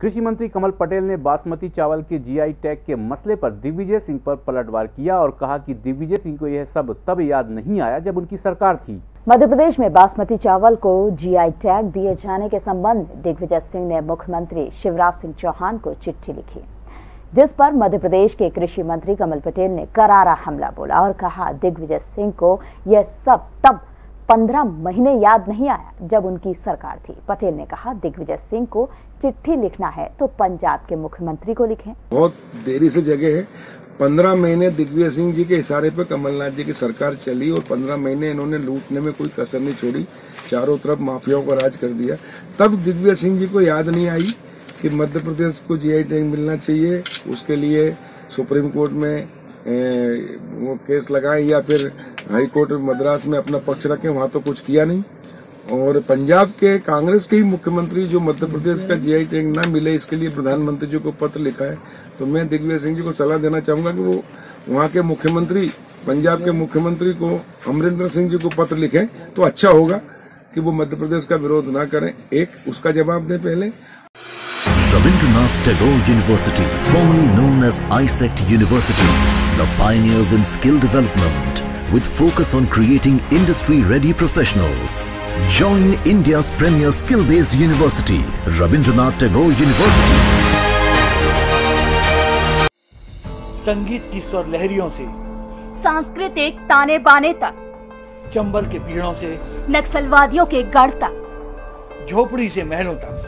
कृषि मंत्री कमल पटेल ने बासमती चावल के जीआई टैग के मसले पर दिग्विजय सिंह पर पलटवार किया और कहा कि दिग्विजय सिंह को यह सब तब याद नहीं आया जब उनकी सरकार थी। मध्य प्रदेश में बासमती चावल को जीआई टैग दिए जाने के संबंध में दिग्विजय सिंह ने मुख्यमंत्री शिवराज सिंह चौहान को चिट्ठी लिखी। जिस पर मध्य प्रदेश के कृषि मंत्री कमल पटेल ने करारा हमला बोला और कहा, दिग्विजय सिंह को यह सब तब पंद्रह महीने याद नहीं आया जब उनकी सरकार थी। पटेल ने कहा, दिग्विजय सिंह को चिट्ठी लिखना है तो पंजाब के मुख्यमंत्री को लिखें। बहुत देरी से जगह है। पंद्रह महीने दिग्विजय सिंह जी के इशारे पर कमलनाथ जी की सरकार चली और पंद्रह महीने इन्होंने लूटने में कोई कसर नहीं छोड़ी। चारों तरफ़ माफियाओं को राज कर दिया। तब दिग्विजय सिंह जी को याद नहीं आई कि मध्य प्रदेश को जीआई टैग मिलना चाहिए। उसके लिए सुप्रीम कोर्ट में वो केस लगाए या फिर हाई कोर्ट मद्रास में अपना पक्ष रखे, वहाँ तो कुछ किया नहीं। और पंजाब के कांग्रेस के ही मुख्यमंत्री जो मध्य प्रदेश का जीआई टैग ना मिले, इसके लिए प्रधानमंत्री जी को पत्र लिखा है। तो मैं दिग्विजय सिंह जी को सलाह देना चाहूँगा कि वो वहाँ के मुख्यमंत्री, पंजाब के मुख्यमंत्री को अमरिंदर सिंह जी को पत्र लिखें तो अच्छा होगा कि वो मध्य प्रदेश का विरोध ना करें। एक, उसका जवाब दें पहले। Rabindranath Tagore University, formerly known as ISECT University, the pioneers in skill development with focus on creating industry-ready professionals. Join India's premier skill-based university, Rabindranath Tagore University. संगीत की स्वर लहरियों से सांस्कृतिक ताने बाने तक चंबल के पीड़ों से नक्सलवादियों के गढ़ तक झोपड़ी से महलों तक